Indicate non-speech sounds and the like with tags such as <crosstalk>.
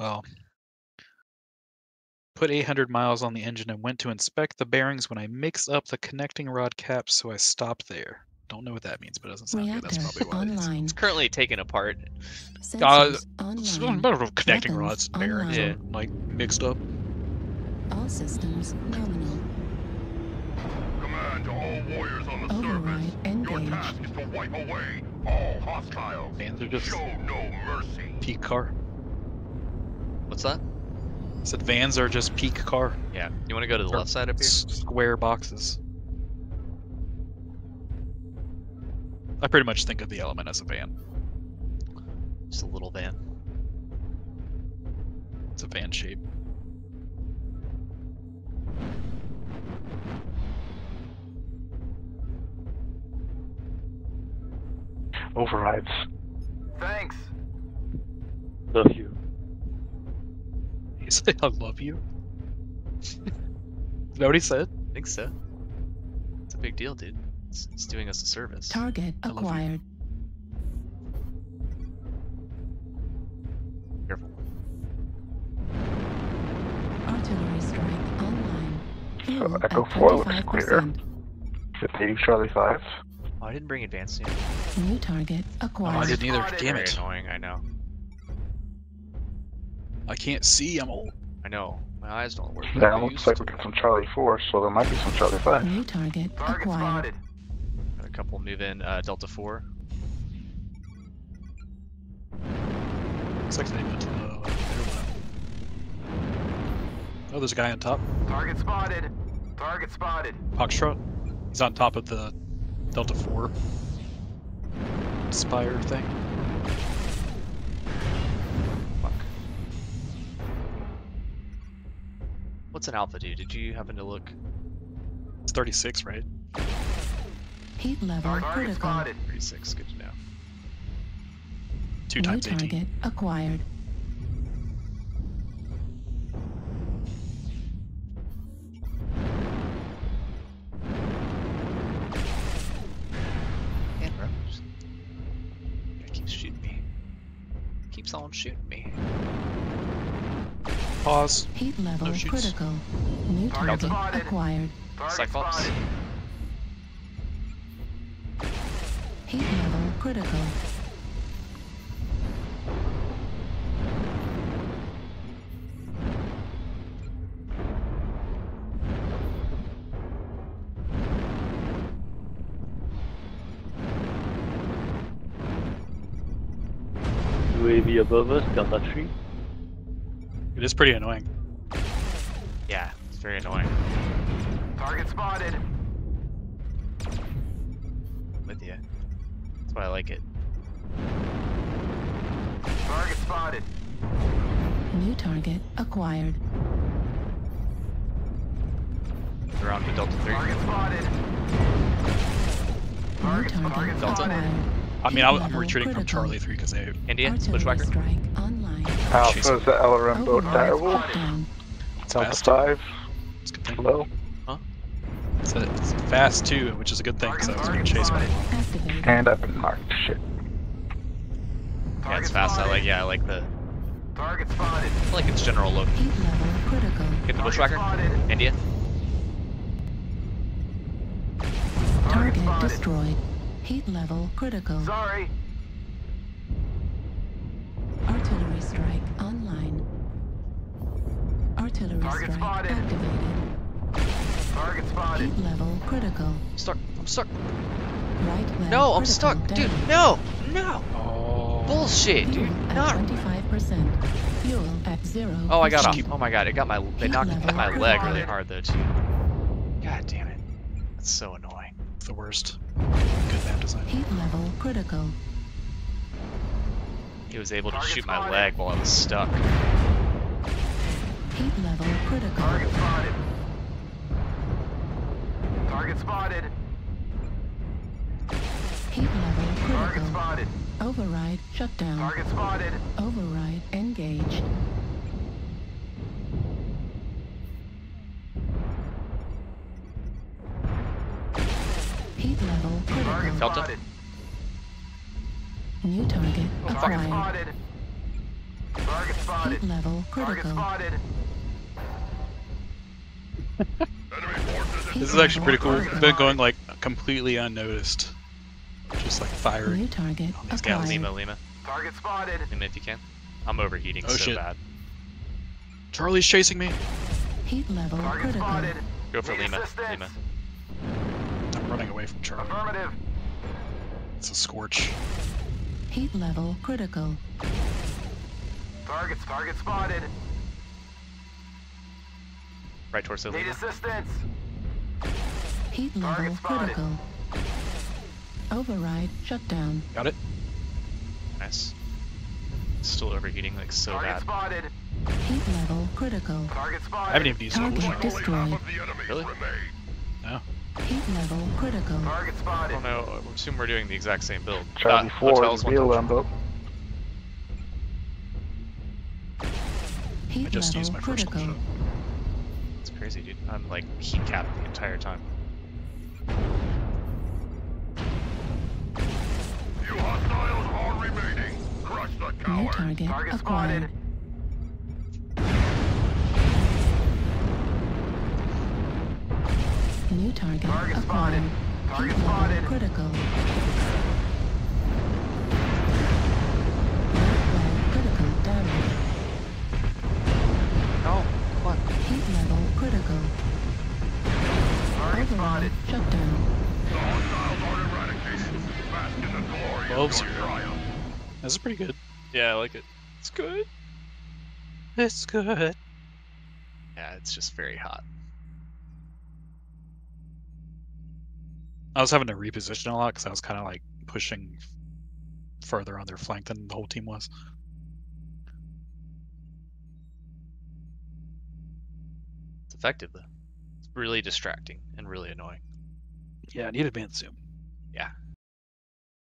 Well, put 800 miles on the engine and went to inspect the bearings when I mixed up the connecting rod caps, so I stopped there. Don't know what that means, but it doesn't sound good. That's probably why. it is. online. It's currently taken apart. Sensors It's a online. matter of connecting Weapons rods and bearings online. are, like mixed up. All systems nominal. Command to all warriors on the Override surface. Your task is to wipe away all hostiles. Vans are just Show no mercy. peak car. What's that? I said vans are just peak car. Yeah. You want to go to the Or left side up here? Square boxes. I pretty much think of the element as a van. Just a little van. It's a van shape. Overrides. Thanks. Love you. He said, "I love you." <laughs> Is that what he said? I think so. It's a big deal, dude. It's, it's doing us a service. Target I acquired. Careful. Artillery strike online. Fuel at Echo 4 looks clear. 25%. Fifty Charlie 5. Oh, I didn't bring advanced unit. New target Oh, I didn't either. spotted. Damn Very it! annoying, I know. I can't see. I'm old. I know. My eyes don't work. Now like they looks like we got some Charlie 4, so there might be some Charlie 5. New target Target acquired. Got a couple move in uh, Delta 4. Looks like they went to the. there. Oh, there's a guy on top. Target spotted. Target spotted. Foxtrot. He's on top of the Delta 4 Spire thing. What's an alpha do? Did you happen to look? It's 36, right? Heat level critical. spotted. 36, good to know. Two New times 18. acquired. Man, bro. Just... Guy keeps shooting me. Keeps on shooting me. Pause. Heat level No critical. New Target target acquired. Target Cyclops. spotted. Heat level critical. UAV above us, Delta 3. It is pretty annoying. Yeah, it's very annoying. Target spotted. With you. That's why I like it. Target spotted. New target acquired. They're on to Delta 3. Target spotted. New Target, target target Delta. spotted. I mean, I'm, I'm level retreating from. Charlie 3 because they India, Artillery Bushwhacker. strike online. Oh, alpha is the LRM boat Target terrible. spotted. Down. Delta fast. 5, It's a good thing. low. It's, a, it's fast too, which is a good thing because I was being chased by. Activated. And I've been marked. Shit. Yeah, it's fast. I like. Yeah, I like the. Target spotted. I like its general look. Heat level critical. Get the Bushwhacker. India. Target Target destroyed. Heat level critical. Sorry. Artillery strike online. Artillery Target strike spotted. activated. Target spotted. Heat level critical. I'm stuck. I'm stuck. Right leg No, I'm stuck, down. dude. No, no. Oh. Bullshit, dude. Not. 25%. Fuel at zero. Oh, I got off. Oh my god, it got my. It Heat knocked level my leg really hard though too. God damn it. That's so annoying. It's the worst. Good map design. Heat level critical. He was able to Target shoot my leg while I was stuck. Heat level critical. Target spotted. Target spotted. Heat level Target critical. spotted. Override shut down. Target spotted. Override engaged. Heat level critical. Delta. spotted. New target Oh, fuck. Target acquired. spotted. Target spotted. Heat level critical. spotted. This is actually pretty cool. level It's been going like completely unnoticed. Just like firing. New target on these guys. acquired. Lima, Lima. Target spotted. Lima if you can. I'm overheating Oh, so shit. bad. Charlie's chasing me. Heat level Target critical. spotted. Go for Need Lima. assistance. Lima. I'm running away from Charlie. Affirmative. It's a scorch. Heat level critical. Targets. Target spotted. Right torso Need Lima. assistance. Heat Target level spotted. critical. Override shut down. Got it. Nice. Still overheating like so Target bad. spotted. Heat level critical. Target I spotted. haven't even used Target destroyed. Really? No. Heat level critical. Target I spotted. don't know. I assume we're doing the exact same build. Charlie Ah, 4 hotels, is one the touch. Heat I just level used my first critical. one shot. It's crazy, dude. I'm like heat capped the entire time. Few hostiles are remaining. Crush the New coward. target Target acquired. spotted. New target, Target acquired. spotted. Target Heat level spotted. critical. Critical damage. Oh, come on. Heat level critical. Target spotted. Override shut down. The hostiles are eradicated. Bask in the glory Gloves. of your triumph. This is pretty good. Yeah, I like it. It's good. It's good. Yeah, it's just very hot. I was having to reposition a lot because I was kind of like pushing further on their flank than the whole team was. It's effective though. It's really distracting and really annoying. Yeah, I need advanced zoom. Yeah,